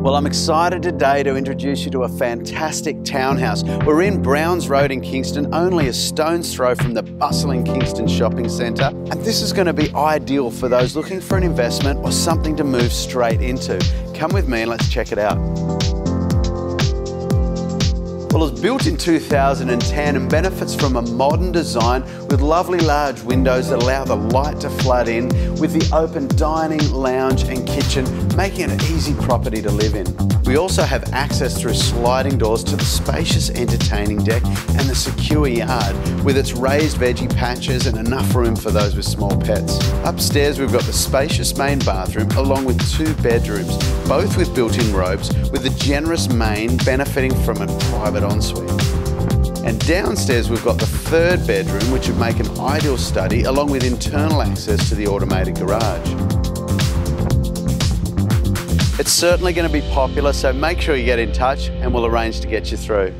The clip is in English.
Well, I'm excited today to introduce you to a fantastic townhouse. We're in Browns Road in Kingston, only a stone's throw from the bustling Kingston shopping centre. And this is going to be ideal for those looking for an investment or something to move straight into. Come with me and let's check it out. Built in 2010 and benefits from a modern design with lovely large windows that allow the light to flood in with the open dining, lounge and kitchen, making it an easy property to live in. We also have access through sliding doors to the spacious entertaining deck and the secure yard with its raised veggie patches and enough room for those with small pets. Upstairs we've got the spacious main bathroom along with two bedrooms, both with built-in robes with the generous main benefiting from a private private ensuite. And downstairs we've got the third bedroom which would make an ideal study along with internal access to the automated garage. It's certainly going to be popular so make sure you get in touch and we'll arrange to get you through.